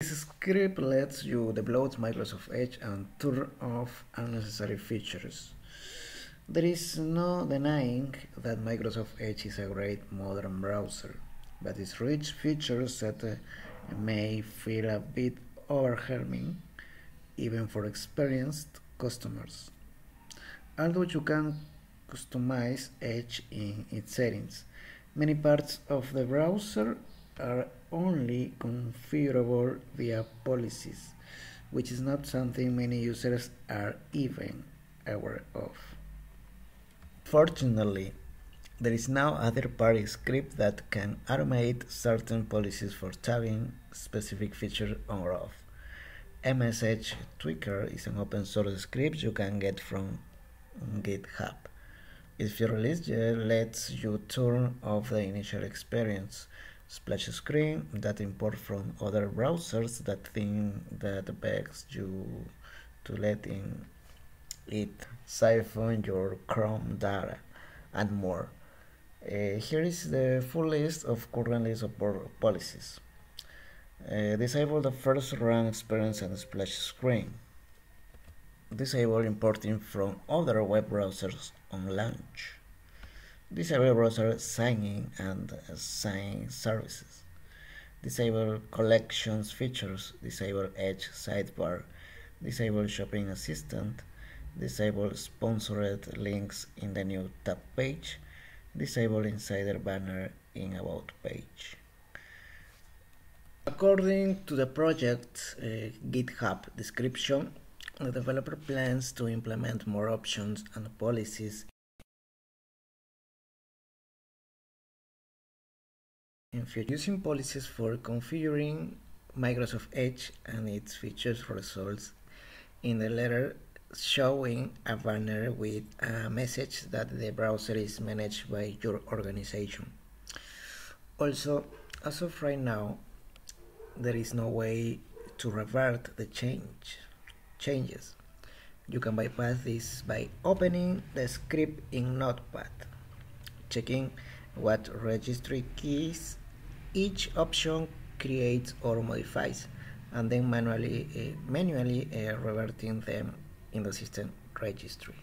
This script lets you debloat Microsoft Edge and turn off unnecessary features. There is no denying that Microsoft Edge is a great modern browser, but its rich features that uh, may feel a bit overwhelming, even for experienced customers. Although you can customize Edge in its settings, many parts of the browser are only configurable via policies, which is not something many users are even aware of. Fortunately, there is now a third-party script that can automate certain policies for tabbing specific features on or off. MSH Tweaker is an open source script you can get from GitHub. Its release it lets you turn off the initial experience splash screen that import from other browsers that think that begs you to let in it siphon your Chrome data and more. Uh, here is the full list of currently supported policies. Uh, disable the first run experience and splash screen. Disable importing from other web browsers on launch. Disable browser signing and sign services. Disable collections features. Disable Edge sidebar. Disable shopping assistant. Disable sponsored links in the new tab page. Disable insider banner in about page. According to the project's uh, GitHub description, the developer plans to implement more options and policies Introducing policies for configuring Microsoft Edge and its features results in the letter showing a banner with a message that the browser is managed by your organization. Also, as of right now, there is no way to revert the change changes. You can bypass this by opening the script in Notepad, checking what registry keys each option creates or modifies and then manually uh, manually uh, reverting them in the system registry.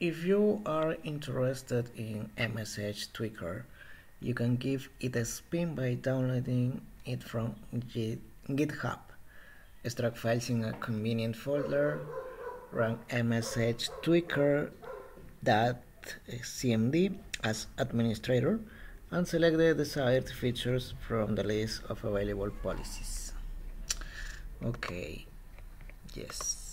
If you are interested in MSEdgeTweaker, you can give it a spin by downloading it from GitHub. Extract files in a convenient folder, run msh Edge Tweaker cmd as administrator and select the desired features from the list of available policies. Okay, yes.